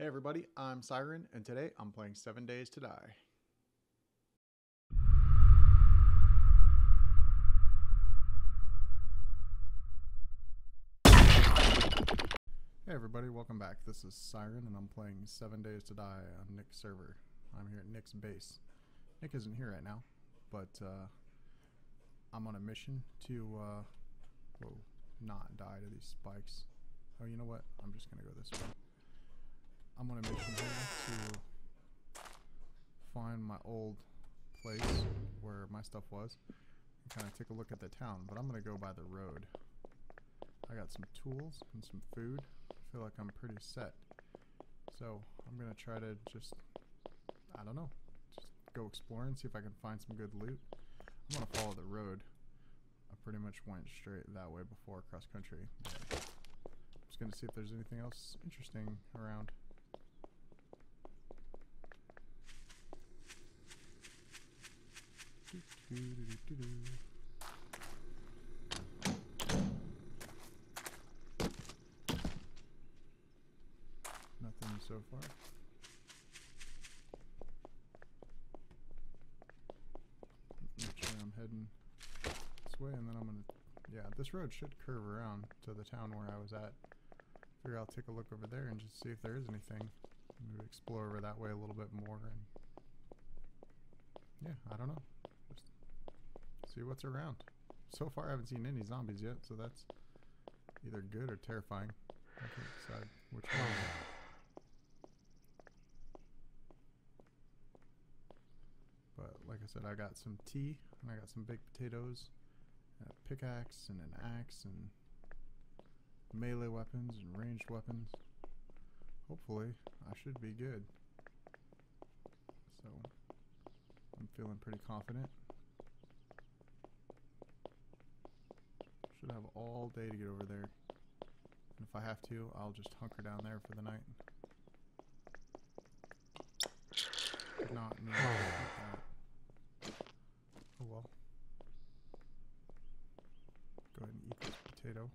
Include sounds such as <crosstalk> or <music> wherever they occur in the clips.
Hey everybody, I'm Syron, and today I'm playing Seven Days to Die. Hey everybody, welcome back. This is Syron, and I'm playing Seven Days to Die on Nick's server. I'm here at Nick's base. Nick isn't here right now, but uh, I'm on a mission to, uh, whoa, not die to these spikes. Oh, you know what? I'm just gonna go this way. I'm on a mission here to find my old place where my stuff was and kind of take a look at the town, but I'm gonna go by the road. I got some tools and some food. I feel like I'm pretty set. So I'm gonna try to just, I don't know, just go explore and see if I can find some good loot. I'm gonna follow the road. I pretty much went straight that way before cross country. I'm just gonna see if there's anything else interesting around. Nothing so far. Make sure I'm heading this way, and then I'm gonna. Yeah, this road should curve around to the town where I was at. Figure I'll take a look over there and just see if there is anything. Maybe explore over that way a little bit more, and yeah, I don't know. See what's around. So far, I haven't seen any zombies yet, so that's either good or terrifying. I can't decide which one. <sighs> But like I said, I got some tea and I got some baked potatoes, and a pickaxe and an axe and melee weapons and ranged weapons. Hopefully, I should be good. So, I'm feeling pretty confident. Should have all day to get over there. And if I have to, I'll just hunker down there for the night. Not me. <sighs> that. Oh well. Go ahead and eat this potato.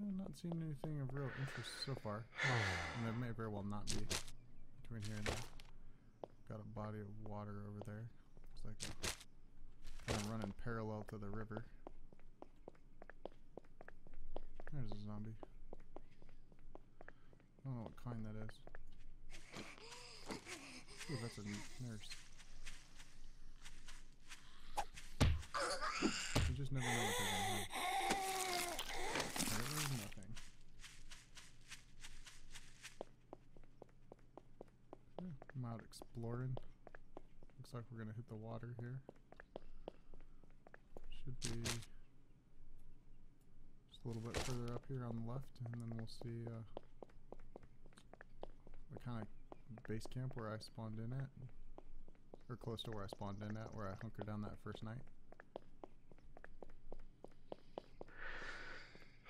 I'm not seeing anything of real interest so far. <sighs> Oh. And there may very well not be between here and there. Got a body of water over there. Looks like of running parallel to the river. There's a zombie. I don't know what kind that is. Ooh, that's a nurse. You just never know what they're gonna have. There is nothing. Yeah, I'm out exploring. Looks like we're gonna hit the water here. Should be just a little bit further up here on the left, and then we'll see uh, the kind of base camp where I spawned in at, or close to where I spawned in at, where I hunkered down that first night.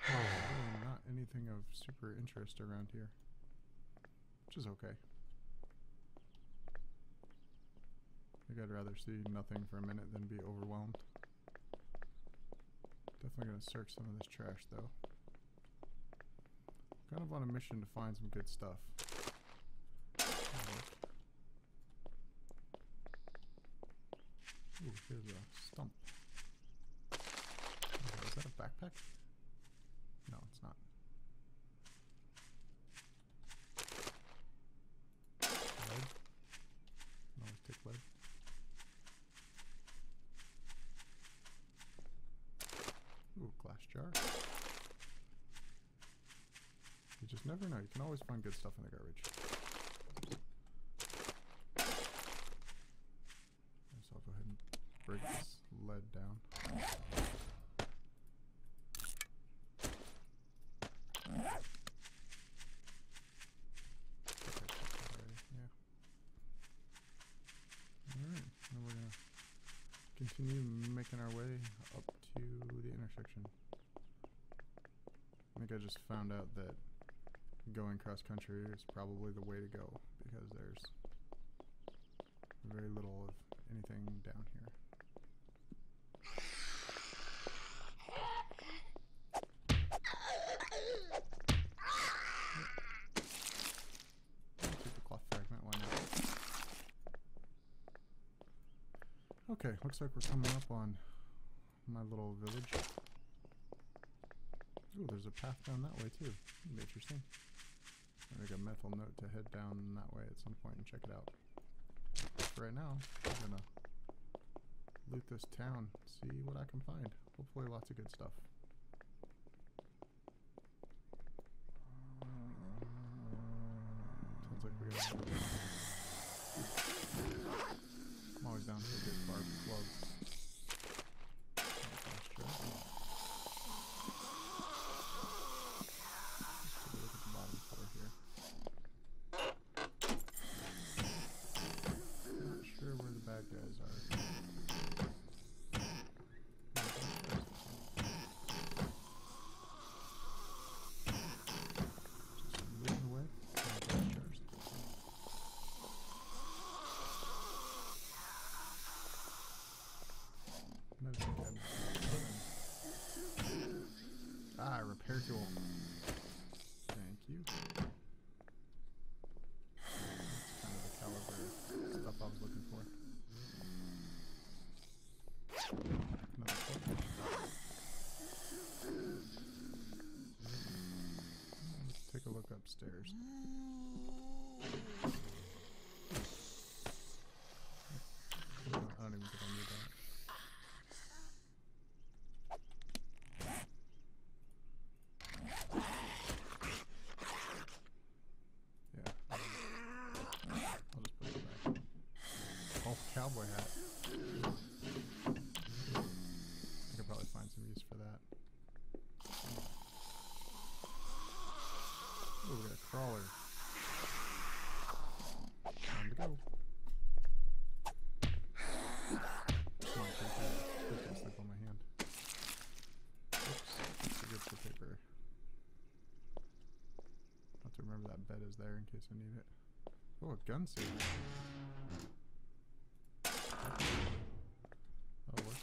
Really <sighs> not anything of super interest around here, which is okay. I think I'd rather see nothing for a minute than be overwhelmed. Definitely gonna search some of this trash though. Kind of on a mission to find some good stuff. Ooh, here's a stump. Is that a backpack? No, it's not. Lead? Can always take lead. Ooh, glass jar. You just never know. You can always find good stuff in the garbage. So I'll go ahead and break this lead down. Yeah. Alright, now we're gonna continue making our way up to the intersection. I think I just found out that going cross country is probably the way to go because there's very little of anything down here. Okay, looks like we're coming up on my little village. Ooh, there's a path down that way too. Interesting. Make a mental note to head down that way at some point and check it out. For right now, I'm gonna loot this town, see what I can find. Hopefully lots of good stuff. Sounds like we got I'm always down for a good barb club. Let's take a look at the bottom floor here. Not sure where the bad guys are. Just moving away. Oh, downstairs. Medicine cabinet. Ah, repair tool. Thank you. Kind of the caliber stuff I was looking for. Let's take a look upstairs. I don't I don't even think I need that. Yeah. I'll just put it back. Oh, cowboy hat. I could probably find some use for that. Oh, we got a crawler. Time to go. Come on. Take that slip on my hand. Oops, that's a good for paper. Have to remember that bed is there in case I need it. Oh, a gun saver. That'll oh, work.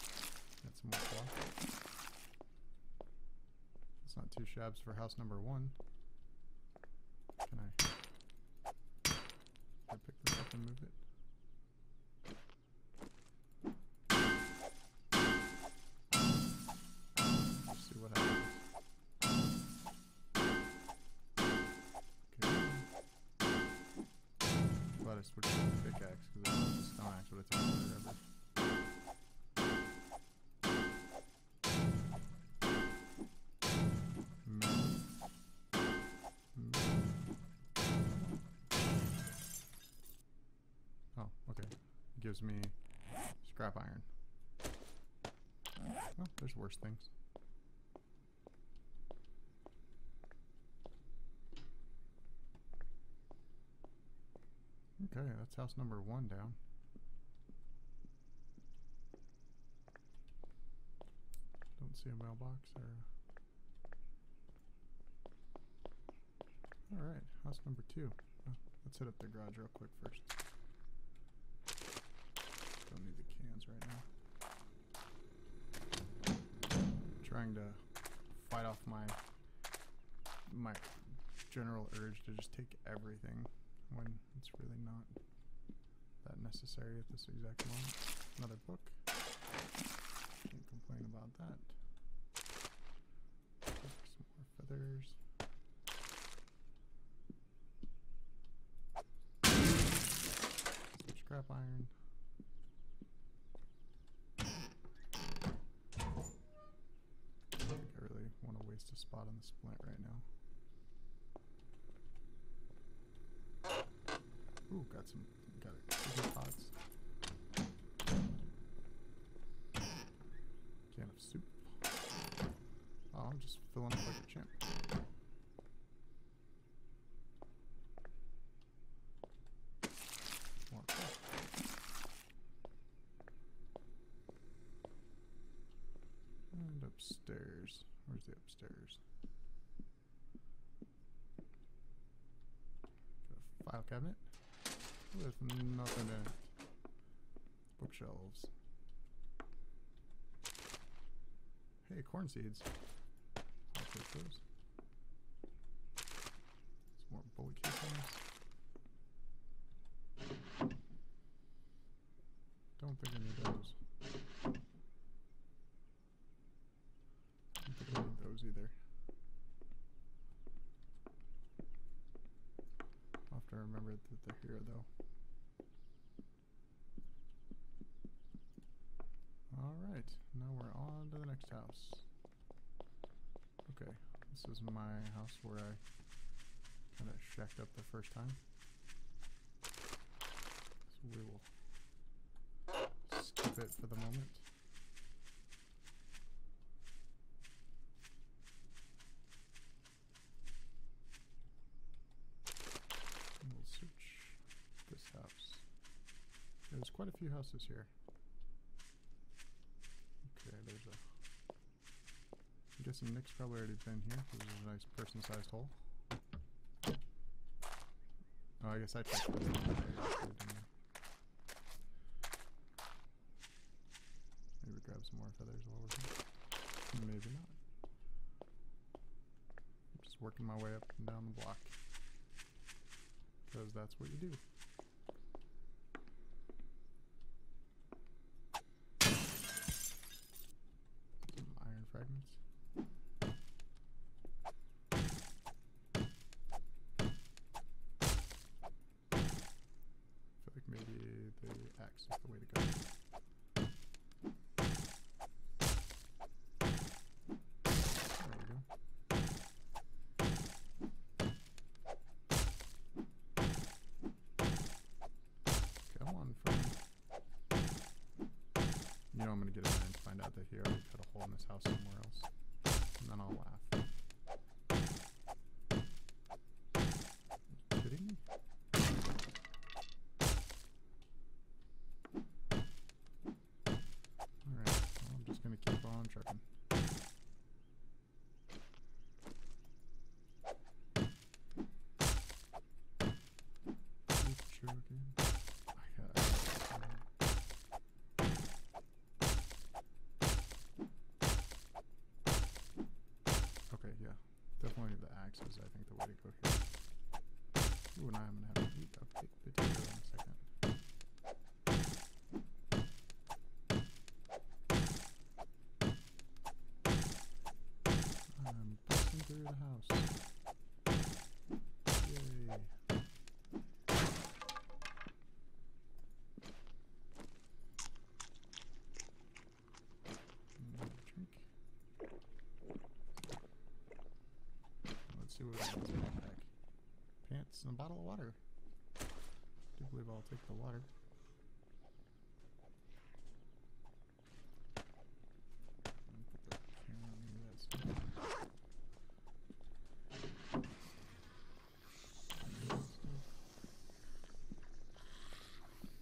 Got some more cloth. It's not two shabs for house number one. The pickaxe because I stone axe. Mm. Mm. Oh, okay. It gives me scrap iron. Well, there's worse things. Okay, that's house number one down. Don't see a mailbox or. All right, house number two. Uh, let's hit up the garage real quick first. Don't need the cans right now. trying to fight off my my general urge to just take everything when it's really not that necessary at this exact moment. Another book. Can't complain about that. Some more feathers. Some scrap iron. I I really want to waste a spot on the splint right now. Ooh, got some, got a cookie pots. Can of soup. Oh, I'm just filling up like a champ. More crap. And upstairs. A file cabinet with nothing in it. Bookshelves. Hey, corn seeds. I'll take those. Some more bullet casings. Don't think I need those. those either. I'll to that they're here though. Alright, now we're on to the next house. Okay, this is my house where I kind of shacked up the first time. So we will skip it for the moment. And we'll search this house. There's quite few houses here. Okay, there's a. I'm guessing Nick's probably already been here. 'cause There's a nice person-sized hole. Oh, I guess I checked? Maybe grab some more feathers while we're here. Maybe not. I'm just working my way up and down the block. Because that's what you do. Some iron fragments. I feel like maybe the axe is the way to go. There we go. Come on, friend. You know I'm gonna get there and find out that he already cut a hole in this house somewhere else. And then I'll laugh. You kidding me? Alright, well, I'm just gonna keep on trucking. Keep trucking. I got Okay, yeah. Definitely the axe is, I think, the way to go here. Ooh, and I'm gonna have to eat a big potato in a second. I'm busting through the house. Yay. Another drink. Let's see what we got in this backpack. A of water. do believe I'll take the water.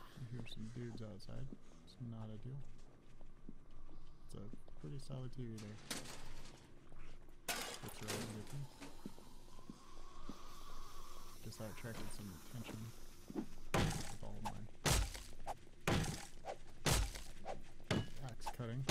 I some dudes outside. It's not ideal. It's a pretty solid TV there. Looks really good Guess that attracted some attention with all my axe cutting.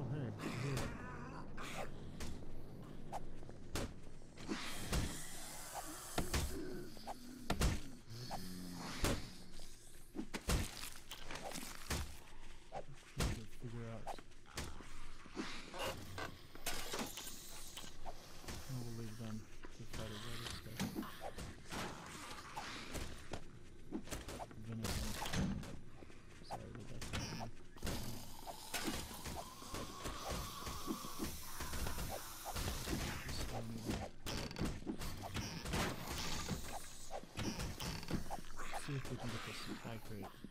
Oh hey, we're here. Trying to figure out. And we'll leave them to try to read this stuff. Venison. Sorry, but that's not me. Just one more. See if we can get the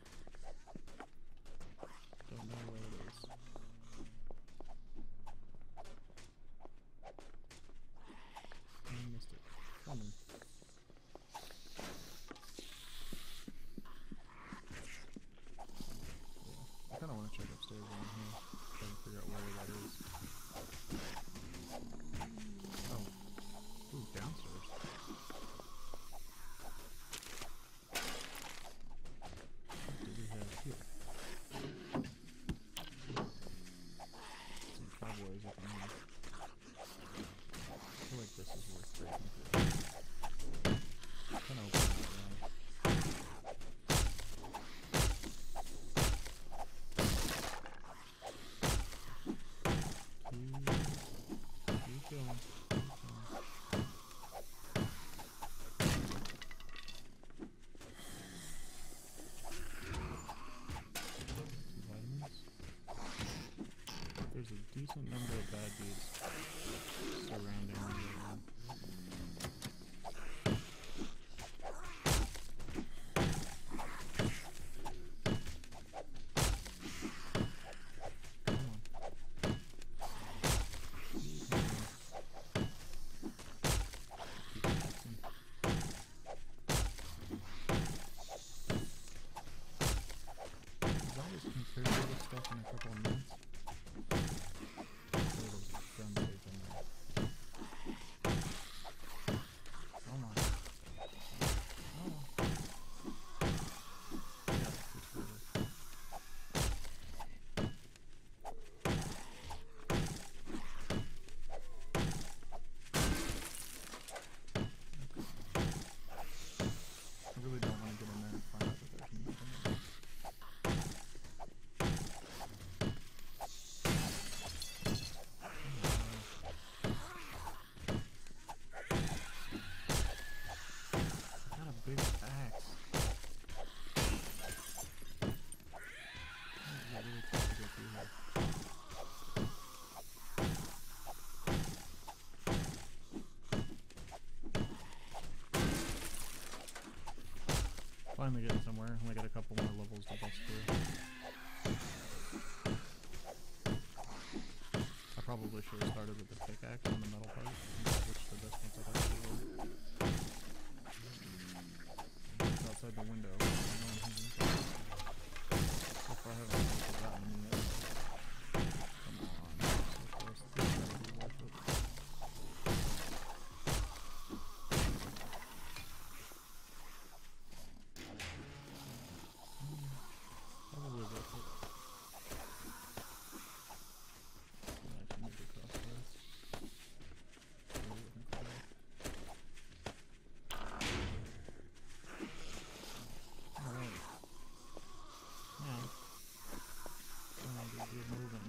Finally getting somewhere. Only got a couple more levels to bust through. I probably should have started with the pickaxe on the metal part, which the best one to bust outside the window. I don't know if I haven't. Alright. Alright, you're moving.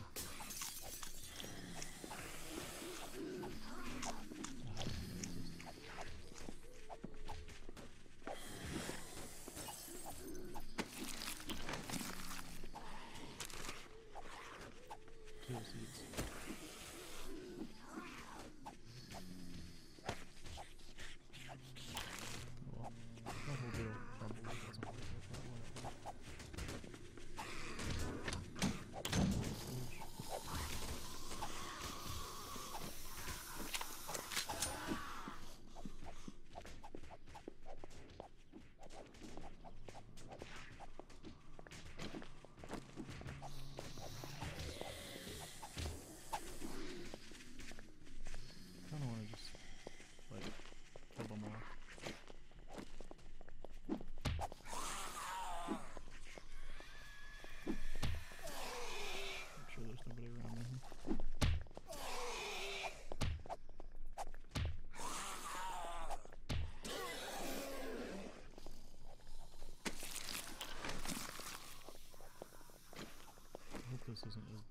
isn't as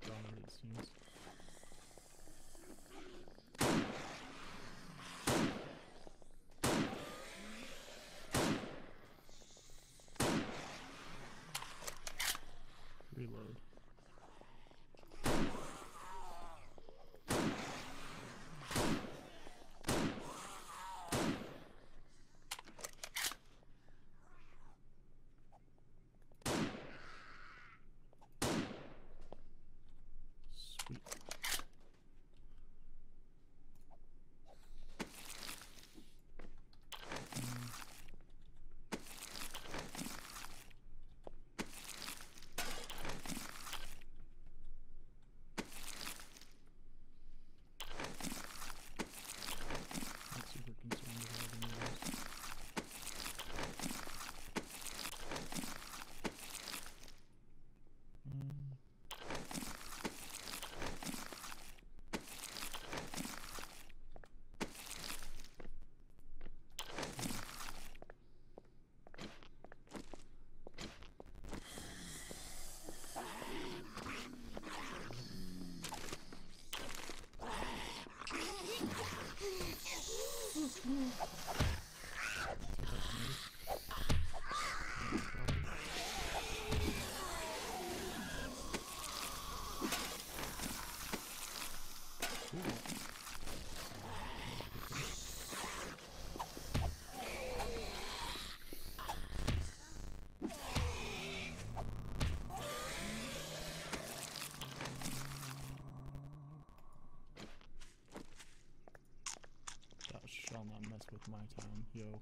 with my time, yo.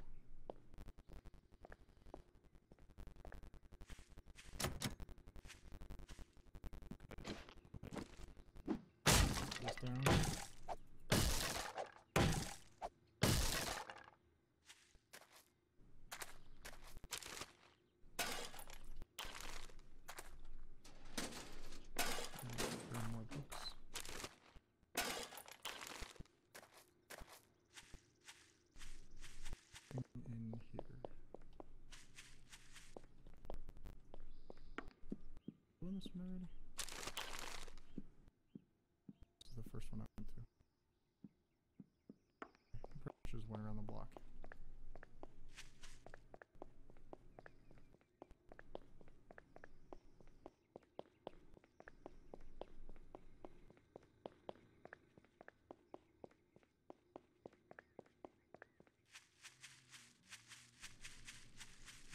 This one already? This is the first one I went to. Sure just went around the block.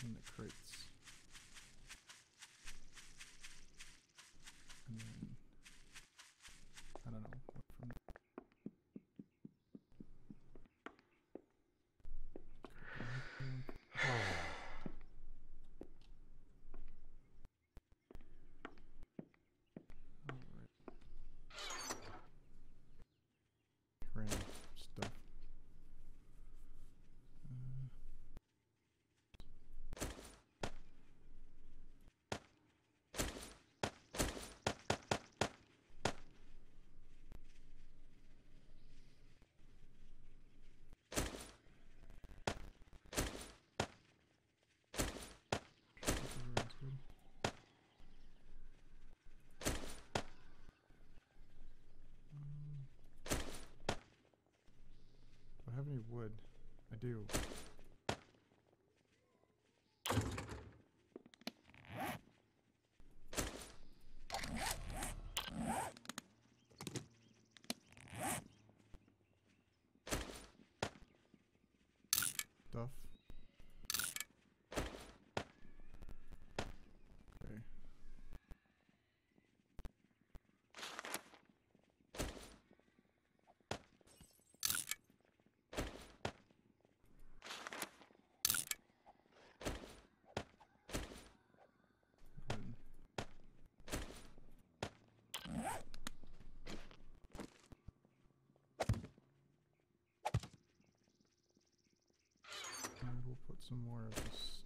in the crates. And then I don't know what from Alright. Random stuff. Uh, Everyone's good. Um, do I have any wood? I do. Stuff. Okay. Good. And we'll some more of this